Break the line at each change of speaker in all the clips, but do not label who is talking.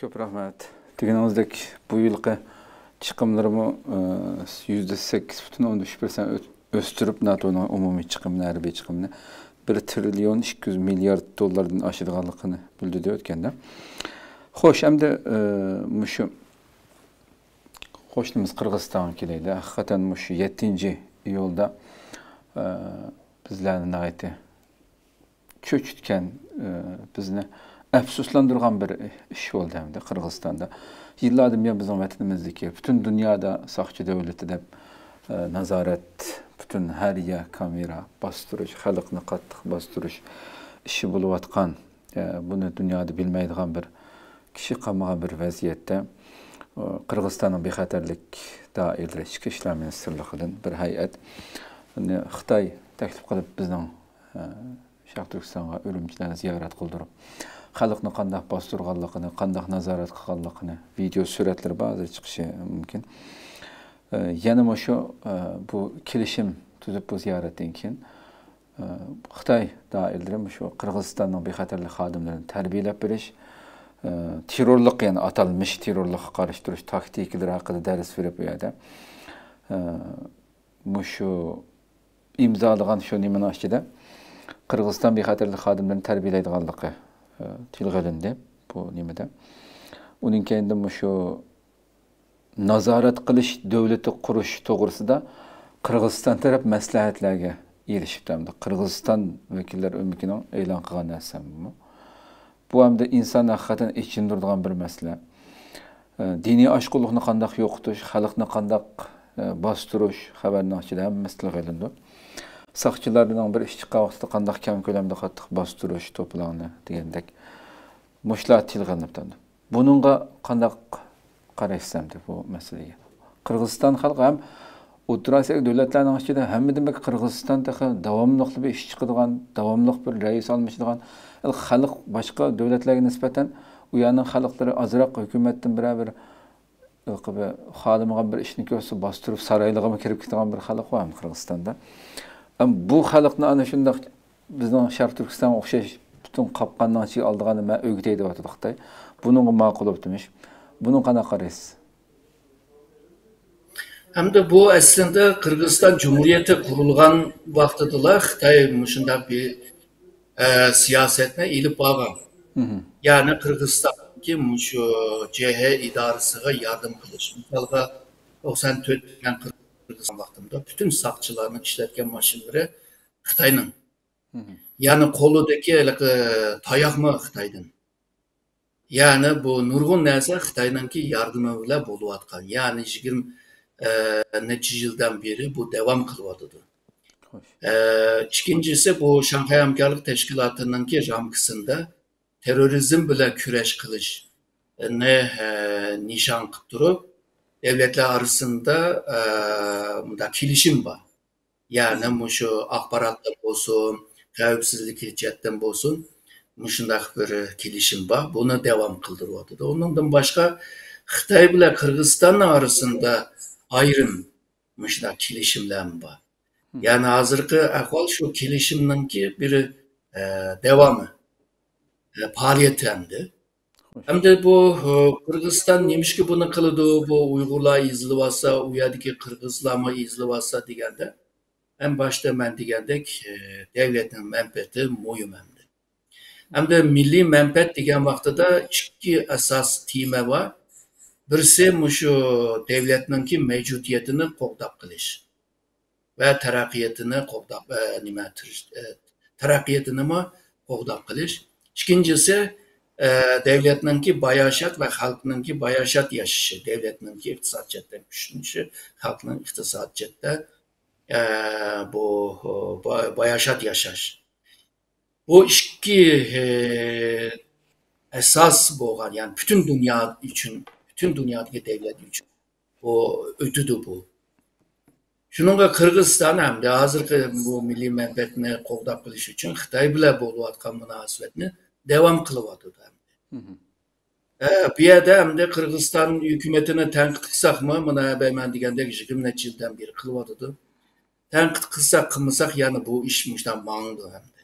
Көп рахмат. Дегеніңіздек bu yılki çıkımlarımı %8,3% östürüp NATO'nun umumi çıkımını, hərbi çıkımını 1 trilyon 200 milyard dollardan aşırganlıqını bildirdi ötkende. Xoş, hem de muşu Xoşnimiz Qırğızstan'a keleydi. Hakikaten muşu 7. yolda bizlerden ayeti çöçütken bizni əfsuslandırğan bir iş oldu hem de Qırğızstanda. Yıllardır ya bizim vətənimizdeki bütün dünyada saqçı devleti de nazaret, bütün her yer kamera bastırış, xalqni qattiq bastırış işi bulup atqan, bunu dünyada bilmeydiğen bir kişi qamagan bir vaziyette Qırğızstanın bexatarlik dairələri İçki İşlər Ministerliğindən bir heyət Xitay təklif qılıb bizning Şərq Türkistanga Ürümçidən ziyaret qıldırıb xalqni qandaq bostırğanlığını, qandaq nazarat qılğanlığını video suratlar bazı çıxışı mümkün. Yana şu bu kelişim tuzub bu ziyaretdən keyin Xitay dairələri şu Qırğızstanın bexatarlik xadimlərini tərbiyələb beriş, terrorluk yani atalmış terrorluk karıştırış taktikleri hakkında ders verip bu yerde. Muşu imzalagan şu nimen aşçıda Kırgızistan bir hatırlı xadimlerini tilga бу bu nimada uning keyin назарат nazorat qilish davlati qurish to'g'risida qirg'iziston taraf maslahatlarga erishibdi qirg'iziston vakillar umikini e'lon qilgan narsa bu hamda inson haqiqatan ichindiradigan bir masala diniy oshqulliqni qandoq yo'qotish xalqni qandoq bostirish xabarni ichida hammasi сақчыларының бір ішчі қауқсты қандақ кәм көлемді қаттық бастырыш топланы дегендек мұшла тілғаныптан бұныңға қандай қарайсам деп бұл мәселеге қырғызстан халқы һәм Утра Азия дәүләтләренең ішінде һәммәдән бәк Кыргызстан тәхә дәвамлык бер эш чыгыдыган, дәвамлык бер рәис алмышдыган. Ил халык башка дәүләтләргә нисбәтән уяның халыклары азрак хөкүмәттән бер-бер кыбы халымыга бер эшне көрсә бастырып сарайлыгыма кирип китгән бер халык ва Кыргызстанда. Bor qirg'izistonda bu xalqni ana shundoq bizning sharq turkistonga o'xshash butun qopqondan ichiga oldigani man o'gitay deyotdi xitoy bunga ma'qul bo'libdimish buni qanaqa qaraysiz
Hem de bu aslında Kırgızistan Cumhuriyeti kurulgan vaktidiler Xitay bir e, siyasetine ilip bağlan. Yani Kırgızistan'daki şu CH idaresiga yardım kılış. Misalga 94 yani Kırgızistan vaktinde bütün sakçılarının işletken maşinleri Xitay'nın. Yani koludaki e, tayak mı Xitay'dan. Yani bu nurgun neyse Xitay'nınki yardımı bile bulup atkan. Yani 20 e, neçə yıldan beri bu devam kılvadıdır. Ee, ikincisi bu Şanghay Hamkarlık Teşkilatı'nın ki ramkısında terörizm bile küreş kılıç ne e, nişan kıptırıp devletler arasında e, da kilişim var. Yani bu şu akbaratlar olsun, təvəbbsizlik hiccetten olsun, muşundaq bir kilişim var. Bunu devam kıldırıyordu. Ondan başka Xitay ile Kırgızistan arasında ayrım muşundaq kilişimler var. Yani hazırki ahval şu ki bir e, devamı. E, faaliyetendi. hamda bu e, qirg'iziston nemishki buni qiladi bu uyg'urlar ezilyapsa u yerdagi qirg'izlarmi olsa deganda ham boshida man degandek e, davlatni manfaati muhim hamda hamda milliy manfaat degan vaqtida ikki asos tema bor birisi shu davlatninki mavjudiyatini qo'g'dab qilish va taraqqiyotini qo'g'dab e, nima taraqqiyotini qo'g'dab qilish. Ikkinchisi davlatninki bayoshat va xalqninki bayoshat yashashi davlatninki iqtisod jihatdan kuchlanishi xalqning iqtisod jihatda bu bayoshat yashash bu ikki asos bo'lgan ya'ni butun dunyo uchun butun dunyodagi davlat uchun bu o'tidi bu. Şununla Kırgızistan hem de hazır bu milli menfaatini qoğdap kılış için Xitay bile boluvatkan münasebetini devam kılıvadı hem de. E, bir yerde hem de Kırgızistan hükümetini tenkit kılsak mı? Buna ben digende ki neçə ildən beri kılıvadıdı. Tenkit kılsak kılmasak yani bu işmişten bağlı hem de.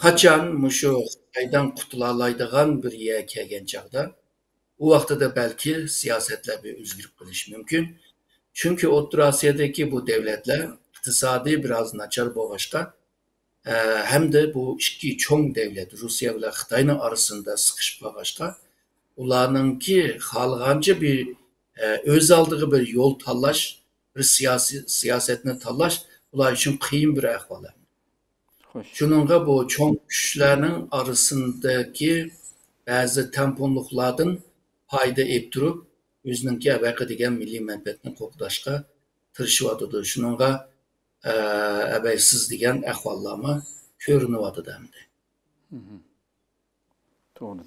Kaçan muşu Xitaydan kutulalaydıgan bir yer kelgen çağda u vaqtida belki siyasetler bir özgürlük kılış mümkün. Çünkü Orta Asya'daki bu devletler iktisadi biraz naçar boğaşka həm də bu iki çoğ dövlət Rusiya ilə Xitay arasında sıxışıb qalğaçqa ularınki xalqancı bir ə, öz aldığı bir yol tanlaş, bir siyasi siyasətini tanlaş ular üçün qiyın bir
əhval.
Şununla bu çoğ güclərin arasındakı bəzi tamponluqlardan fayda etdirib özününki əbəqə degan milliy mənfəətini qoqdaşqa tirishyotidir. Şununla abaysiz degan ahvollarmi ko'rinyotdi
endi to'g'ri